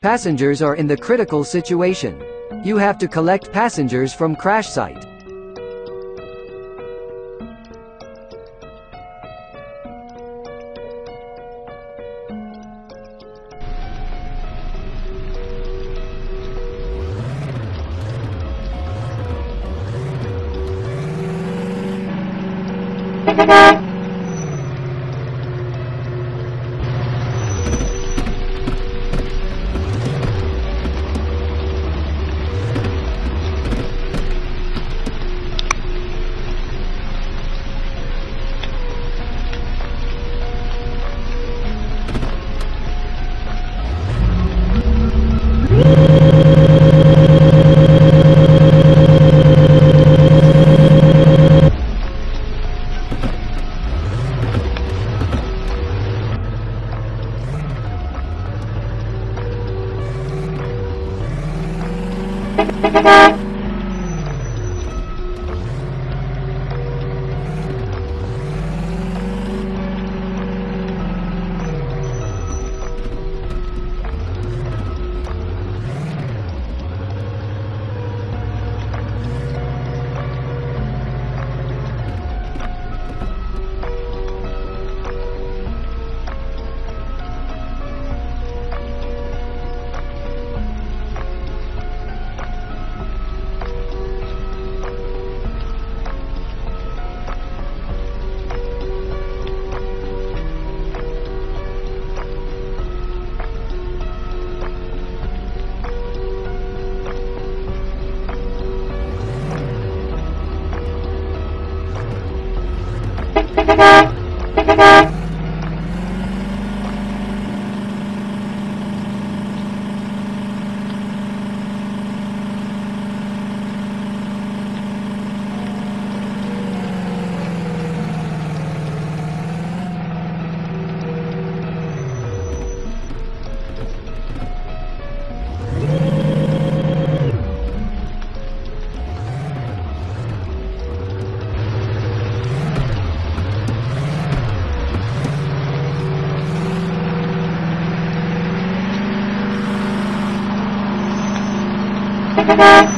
Passengers are in the critical situation. You have to collect passengers from crash site. Bye-bye. Thank you.